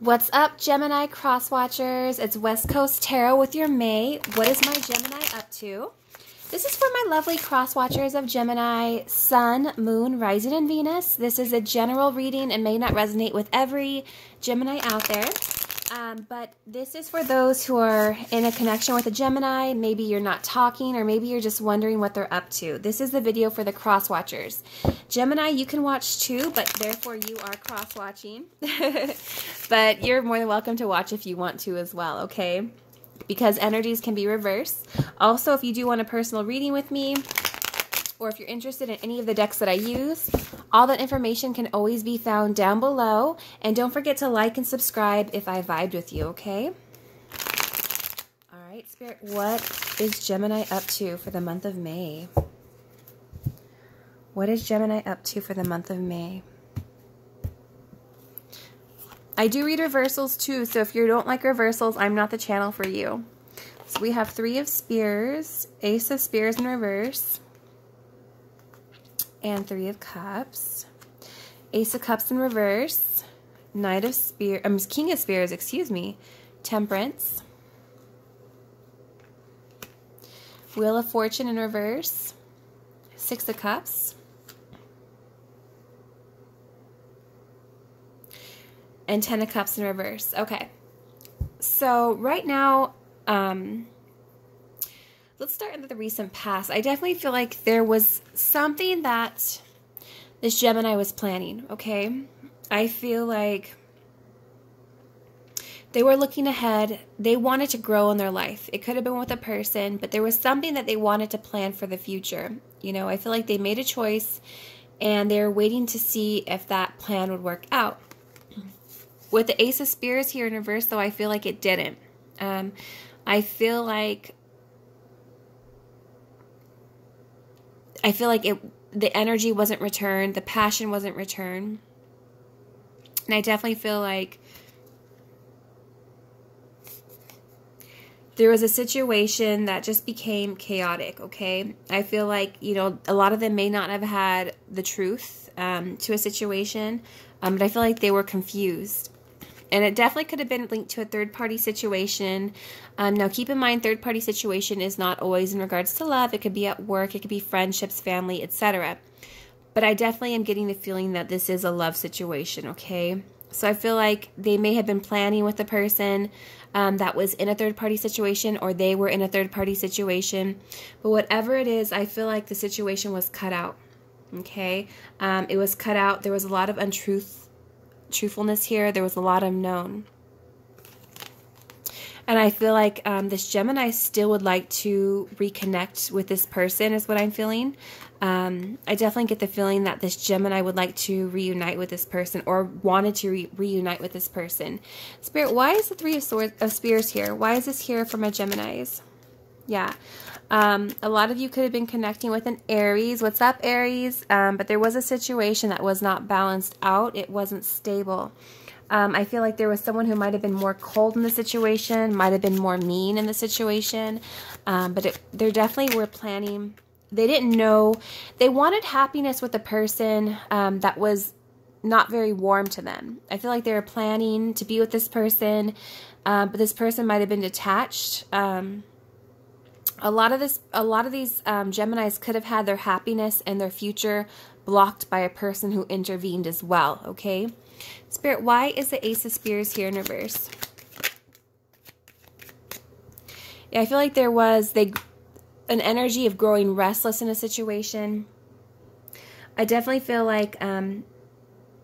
What's up, Gemini Crosswatchers? It's West Coast Tarot with your May. What is my Gemini up to? This is for my lovely crosswatchers of Gemini, Sun, Moon, Rising, and Venus. This is a general reading and may not resonate with every Gemini out there. Um, but this is for those who are in a connection with a Gemini. Maybe you're not talking or maybe you're just wondering what they're up to. This is the video for the cross watchers. Gemini, you can watch too, but therefore you are cross watching. but you're more than welcome to watch if you want to as well, okay? Because energies can be reversed. Also, if you do want a personal reading with me, or if you're interested in any of the decks that I use, all that information can always be found down below. And don't forget to like and subscribe if I vibed with you, okay? All right, Spirit, what is Gemini up to for the month of May? What is Gemini up to for the month of May? I do read reversals too, so if you don't like reversals, I'm not the channel for you. So we have Three of Spears, Ace of Spears in reverse, and Three of Cups. Ace of Cups in reverse, Knight of Spears, um, King of Spears, excuse me, Temperance. Wheel of Fortune in reverse, Six of Cups. And Ten of Cups in reverse. Okay. So right now, um, let's start in the recent past. I definitely feel like there was something that this Gemini was planning, okay? I feel like they were looking ahead. They wanted to grow in their life. It could have been with a person, but there was something that they wanted to plan for the future. You know, I feel like they made a choice and they're waiting to see if that plan would work out. With the Ace of Spears here in reverse, though, I feel like it didn't. Um, I feel like I feel like it the energy wasn't returned, the passion wasn't returned. And I definitely feel like there was a situation that just became chaotic, okay? I feel like, you know, a lot of them may not have had the truth um, to a situation, um, but I feel like they were confused. And it definitely could have been linked to a third party situation. Um, now, keep in mind, third party situation is not always in regards to love. It could be at work, it could be friendships, family, etc. But I definitely am getting the feeling that this is a love situation, okay? So I feel like they may have been planning with the person um, that was in a third party situation or they were in a third party situation. But whatever it is, I feel like the situation was cut out, okay? Um, it was cut out. There was a lot of untruth truthfulness here. There was a lot unknown. And I feel like um, this Gemini still would like to reconnect with this person, is what I'm feeling. Um, I definitely get the feeling that this Gemini would like to reunite with this person or wanted to re reunite with this person. Spirit, why is the Three of, Swords, of Spears here? Why is this here for my Geminis? Yeah. Um, a lot of you could have been connecting with an Aries. What's up, Aries? Um, but there was a situation that was not balanced out. It wasn't stable. Um, I feel like there was someone who might have been more cold in the situation, might have been more mean in the situation. Um, but it, they definitely were planning. They didn't know. They wanted happiness with a person um, that was not very warm to them. I feel like they were planning to be with this person, uh, but this person might have been detached. A lot of this a lot of these um, Geminis could have had their happiness and their future blocked by a person who intervened as well okay? Spirit why is the ace of spears here in reverse? Yeah, I feel like there was they an energy of growing restless in a situation. I definitely feel like um,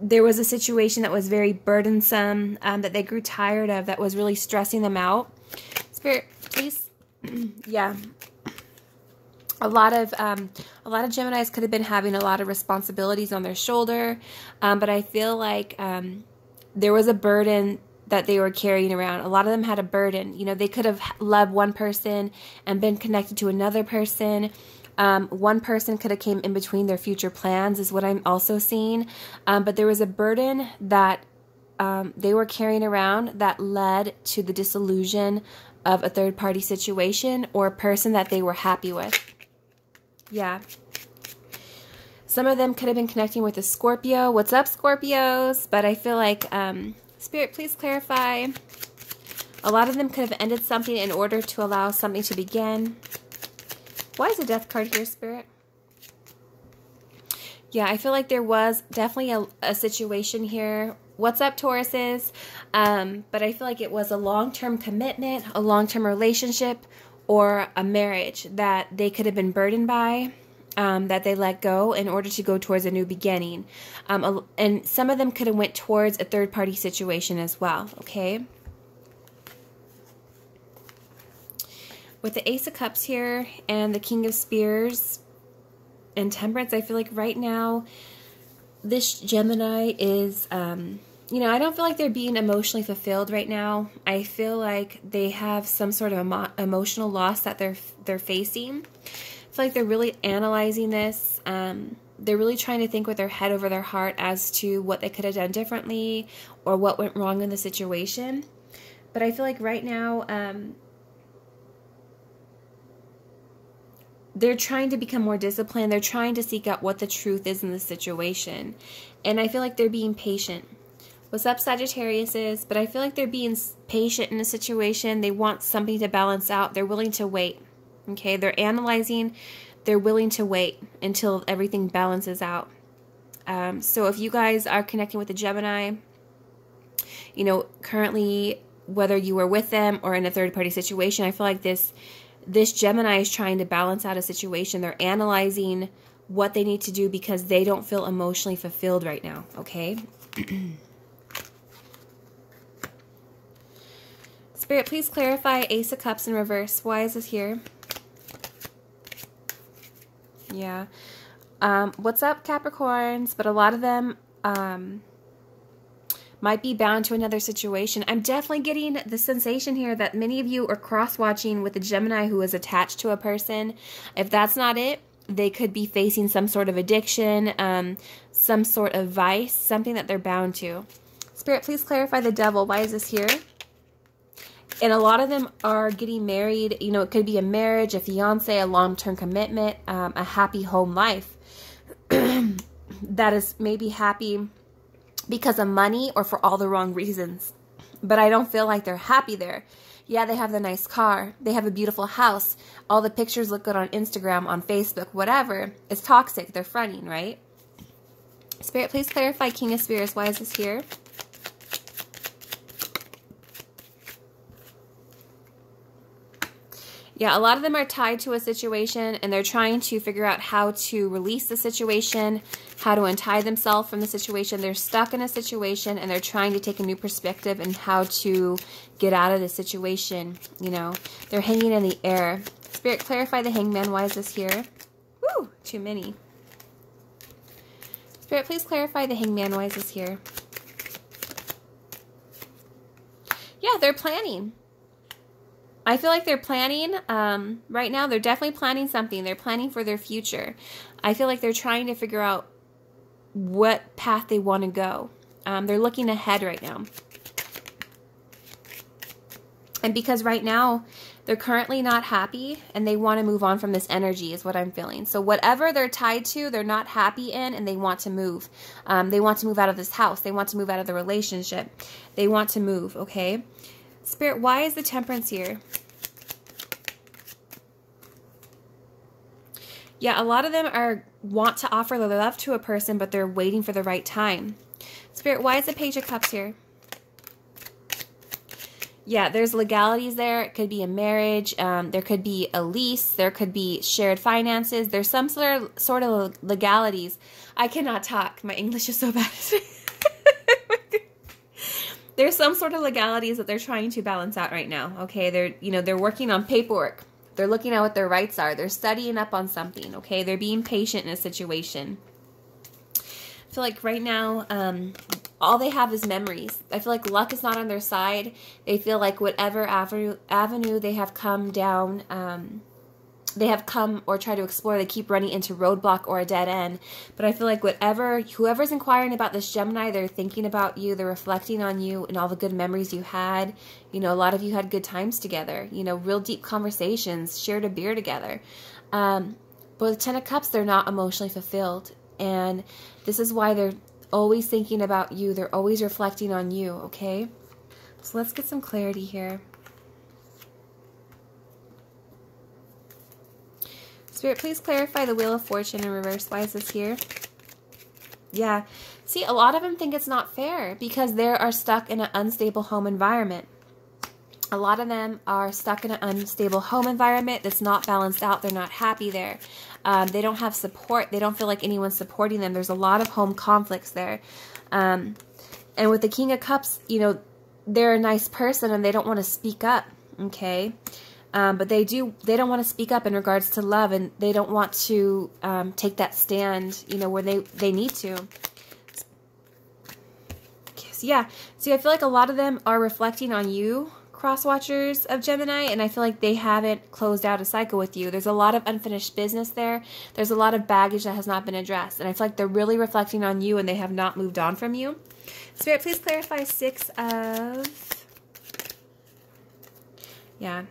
there was a situation that was very burdensome um, that they grew tired of that was really stressing them out. Spirit please yeah. A lot of um, a lot of Gemini's could have been having a lot of responsibilities on their shoulder, um, but I feel like um, there was a burden that they were carrying around. A lot of them had a burden. You know, they could have loved one person and been connected to another person. Um, one person could have came in between their future plans, is what I'm also seeing. Um, but there was a burden that um, they were carrying around that led to the disillusion of a third party situation or a person that they were happy with. Yeah. Some of them could have been connecting with a Scorpio. What's up, Scorpios? But I feel like um, Spirit, please clarify. A lot of them could have ended something in order to allow something to begin. Why is a death card here, Spirit? Yeah, I feel like there was definitely a, a situation here. What's up, Tauruses? Um, but I feel like it was a long term commitment, a long term relationship, or a marriage that they could have been burdened by. Um, that they let go in order to go towards a new beginning, um, and some of them could have went towards a third party situation as well. Okay. With the Ace of Cups here and the King of Spears, and temperance, I feel like right now this Gemini is, um, you know, I don't feel like they're being emotionally fulfilled right now. I feel like they have some sort of emo emotional loss that they're they're facing. I feel like they're really analyzing this. Um, they're really trying to think with their head over their heart as to what they could have done differently or what went wrong in the situation. But I feel like right now, um, they're trying to become more disciplined. They're trying to seek out what the truth is in the situation. And I feel like they're being patient. What's up, Sagittarius is, but I feel like they're being patient in a situation. They want something to balance out. They're willing to wait. Okay, they're analyzing. They're willing to wait until everything balances out. Um, so if you guys are connecting with a Gemini, you know, currently, whether you were with them or in a third party situation, I feel like this this Gemini is trying to balance out a situation. They're analyzing what they need to do because they don't feel emotionally fulfilled right now, okay? Spirit, please clarify Ace of Cups in reverse. Why is this here? Yeah. Um, what's up, Capricorns? But a lot of them um, might be bound to another situation. I'm definitely getting the sensation here that many of you are cross watching with a Gemini who is attached to a person. If that's not it, they could be facing some sort of addiction, um, some sort of vice, something that they're bound to. Spirit, please clarify the devil. Why is this here? And a lot of them are getting married. You know, it could be a marriage, a fiance, a long term commitment, um, a happy home life that is maybe happy because of money or for all the wrong reasons. But I don't feel like they're happy there. Yeah, they have the nice car. They have a beautiful house. All the pictures look good on Instagram, on Facebook, whatever. It's toxic. They're fronting, right? Spirit, please clarify King of Spears. Why is this here? Yeah, a lot of them are tied to a situation and they're trying to figure out how to release the situation, how to untie themselves from the situation. They're stuck in a situation and they're trying to take a new perspective and how to get out of the situation. You know, they're hanging in the air. Spirit, clarify the hangman. Why is this here? Woo, too many. Spirit, please clarify the hangman. Why is this here? Yeah, they're planning. I feel like they're planning um, right now. They're definitely planning something. They're planning for their future. I feel like they're trying to figure out what path they want to go. Um, they're looking ahead right now. And because right now they're currently not happy and they want to move on from this energy is what I'm feeling. So whatever they're tied to, they're not happy in and they want to move. Um, they want to move out of this house. They want to move out of the relationship. They want to move, okay? Spirit, why is the temperance here? Yeah, a lot of them are want to offer their love to a person, but they're waiting for the right time. Spirit, why is the Page of Cups here? Yeah, there's legalities there. It could be a marriage. Um, there could be a lease. There could be shared finances. There's some sort of, sort of legalities. I cannot talk. My English is so bad. there's some sort of legalities that they're trying to balance out right now. Okay, they're you know they're working on paperwork. They're looking at what their rights are. They're studying up on something. Okay, they're being patient in a situation. I feel like right now, um, all they have is memories. I feel like luck is not on their side. They feel like whatever avenue avenue they have come down, um, they have come or try to explore, they keep running into roadblock or a dead end. But I feel like whatever, whoever's inquiring about this Gemini, they're thinking about you, they're reflecting on you and all the good memories you had. You know, a lot of you had good times together, you know, real deep conversations, shared a beer together. Um, but with Ten of Cups, they're not emotionally fulfilled. And this is why they're always thinking about you. They're always reflecting on you, okay? So let's get some clarity here. Spirit, please clarify the Wheel of Fortune in reverse. Why is this here? Yeah. See, a lot of them think it's not fair because they are stuck in an unstable home environment. A lot of them are stuck in an unstable home environment that's not balanced out. They're not happy there. Um, they don't have support. They don't feel like anyone's supporting them. There's a lot of home conflicts there. Um, and with the King of Cups, you know, they're a nice person and they don't want to speak up, okay? Um, but they do, they don't want to speak up in regards to love and they don't want to um, take that stand, you know, where they, they need to. So yeah, see, I feel like a lot of them are reflecting on you cross watchers of Gemini, and I feel like they haven't closed out a cycle with you. There's a lot of unfinished business there. There's a lot of baggage that has not been addressed, and I feel like they're really reflecting on you and they have not moved on from you. Spirit, please clarify six of. Yeah.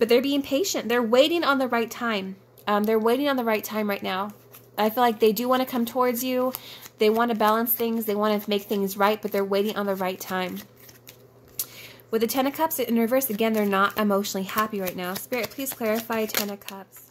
But they're being patient. They're waiting on the right time. Um, they're waiting on the right time right now. I feel like they do want to come towards you. They want to balance things. They want to make things right, but they're waiting on the right time. With the Ten of Cups in reverse, again, they're not emotionally happy right now. Spirit, please clarify Ten of Cups.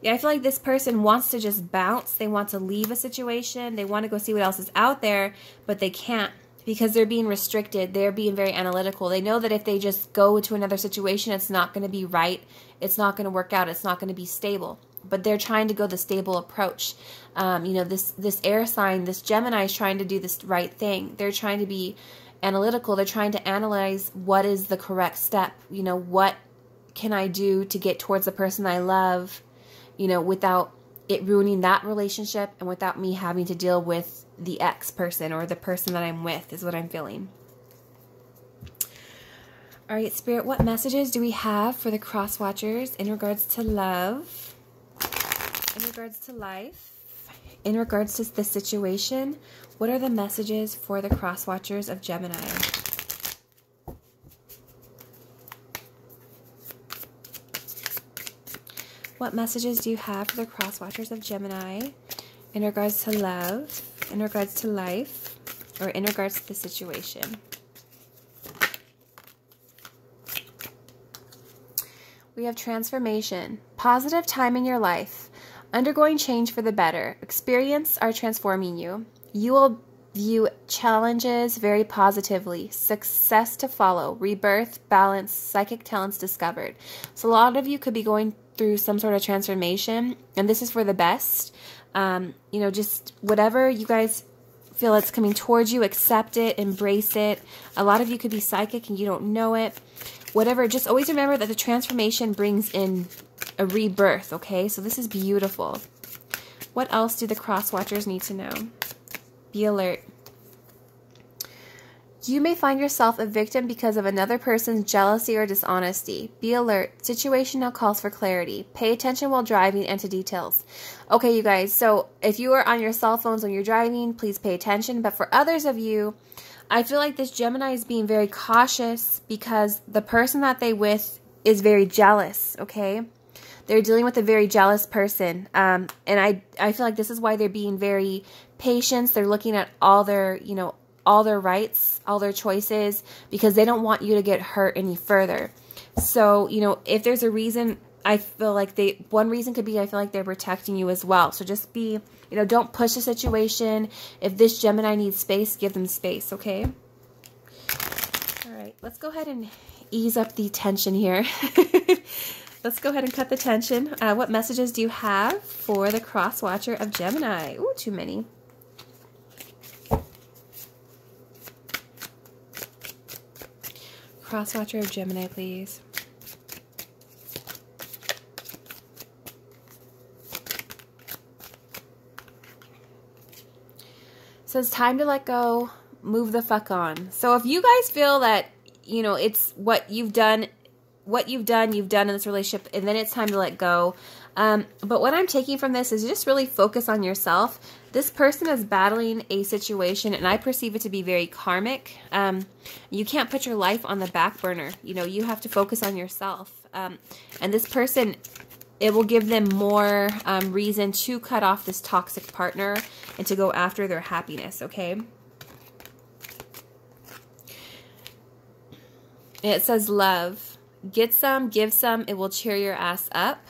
Yeah, I feel like this person wants to just bounce. They want to leave a situation. They want to go see what else is out there, but they can't because they're being restricted. They're being very analytical. They know that if they just go to another situation, it's not going to be right. It's not going to work out. It's not going to be stable but they're trying to go the stable approach. Um, you know, this this air sign, this Gemini is trying to do this right thing. They're trying to be analytical. They're trying to analyze what is the correct step. You know, what can I do to get towards the person I love? You know, without it ruining that relationship and without me having to deal with the ex person or the person that I'm with is what I'm feeling. All right, Spirit, what messages do we have for the cross watchers in regards to love? in regards to life, in regards to the situation, what are the messages for the cross watchers of Gemini? What messages do you have for the cross watchers of Gemini in regards to love, in regards to life, or in regards to the situation? We have transformation, positive time in your life undergoing change for the better. Experience are transforming you. You will view challenges very positively. Success to follow. Rebirth, balance, psychic talents discovered. So a lot of you could be going through some sort of transformation, and this is for the best. Um, you know, just whatever you guys feel it's coming towards you, accept it, embrace it. A lot of you could be psychic and you don't know it. Whatever, just always remember that the transformation brings in a rebirth, okay? So this is beautiful. What else do the cross watchers need to know? Be alert. You may find yourself a victim because of another person's jealousy or dishonesty. Be alert. Situation now calls for clarity. Pay attention while driving and to details. Okay, you guys, so if you are on your cell phones when you're driving, please pay attention. But for others of you, I feel like this Gemini is being very cautious because the person that they with is very jealous, okay? They're dealing with a very jealous person. Um, and I, I feel like this is why they're being very patient. They're looking at all their, you know, all their rights, all their choices, because they don't want you to get hurt any further. So, you know, if there's a reason, I feel like they, one reason could be I feel like they're protecting you as well. So just be, you know, don't push the situation. If this Gemini needs space, give them space, okay? All right, let's go ahead and ease up the tension here. let's go ahead and cut the tension. Uh, what messages do you have for the cross watcher of Gemini? Ooh, too many. Cross watcher of Gemini, please. says time to let go, move the fuck on. So if you guys feel that, you know, it's what you've done what you've done, you've done in this relationship, and then it's time to let go. Um, but what I'm taking from this is just really focus on yourself. This person is battling a situation, and I perceive it to be very karmic. Um, you can't put your life on the back burner. You know, you have to focus on yourself. Um, and this person it will give them more um, reason to cut off this toxic partner and to go after their happiness, okay? It says love. Get some, give some, it will cheer your ass up.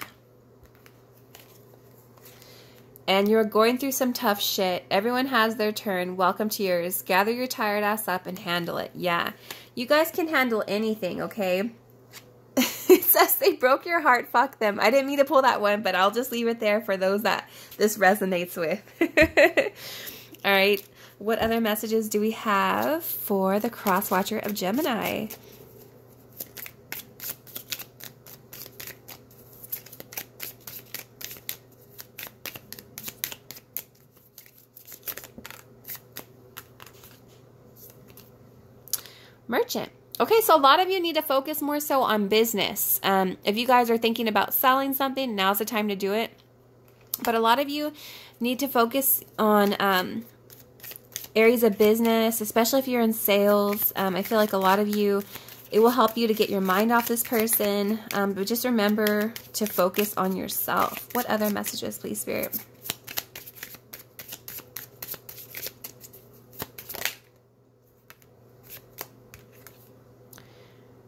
And you're going through some tough shit. Everyone has their turn. Welcome to yours. Gather your tired ass up and handle it. Yeah. You guys can handle anything, okay? it says they broke your heart. Fuck them. I didn't mean to pull that one, but I'll just leave it there for those that this resonates with. All right. What other messages do we have for the cross watcher of Gemini? Merchant. Okay, so a lot of you need to focus more so on business. Um, if you guys are thinking about selling something, now's the time to do it. But a lot of you need to focus on um, areas of business, especially if you're in sales. Um, I feel like a lot of you, it will help you to get your mind off this person. Um, but just remember to focus on yourself. What other messages, please, Spirit?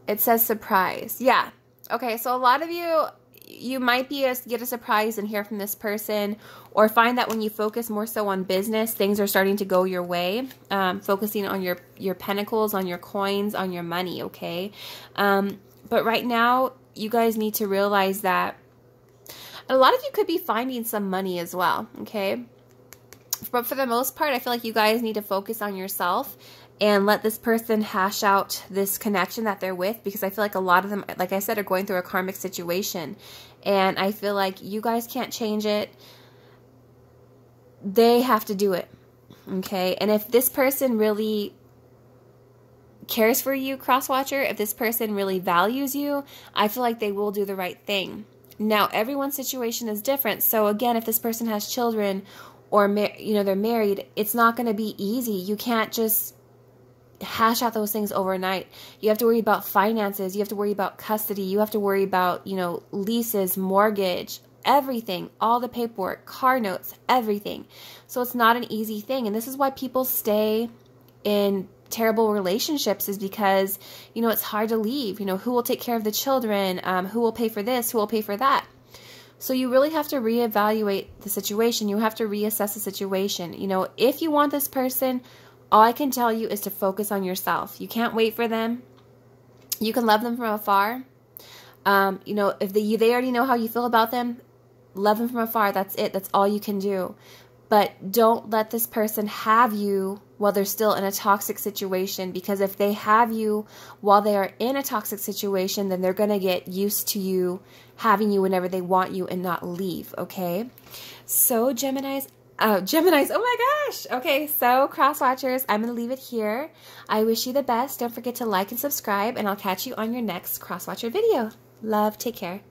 It says surprise. Yeah. Okay, so a lot of you you might be a, get a surprise and hear from this person or find that when you focus more so on business things are starting to go your way um, focusing on your your pentacles on your coins on your money okay um, but right now you guys need to realize that a lot of you could be finding some money as well okay but for the most part i feel like you guys need to focus on yourself and let this person hash out this connection that they're with because I feel like a lot of them, like I said, are going through a karmic situation. And I feel like you guys can't change it. They have to do it. Okay. And if this person really cares for you, Crosswatcher, if this person really values you, I feel like they will do the right thing. Now, everyone's situation is different. So, again, if this person has children or, you know, they're married, it's not going to be easy. You can't just hash out those things overnight. You have to worry about finances, you have to worry about custody, you have to worry about, you know, leases, mortgage, everything, all the paperwork, car notes, everything. So it's not an easy thing. And this is why people stay in terrible relationships is because, you know, it's hard to leave. You know, who will take care of the children? Um, who will pay for this? Who will pay for that? So you really have to reevaluate the situation. You have to reassess the situation. You know, if you want this person, all I can tell you is to focus on yourself. You can't wait for them. You can love them from afar. Um, you know, if they, they already know how you feel about them, love them from afar. That's it. That's all you can do. But don't let this person have you while they're still in a toxic situation because if they have you while they are in a toxic situation, then they're going to get used to you having you whenever they want you and not leave, okay? So, Geminis, Oh, Geminis. Oh my gosh. Okay, so cross watchers, I'm going to leave it here. I wish you the best. Don't forget to like and subscribe, and I'll catch you on your next cross watcher video. Love. Take care.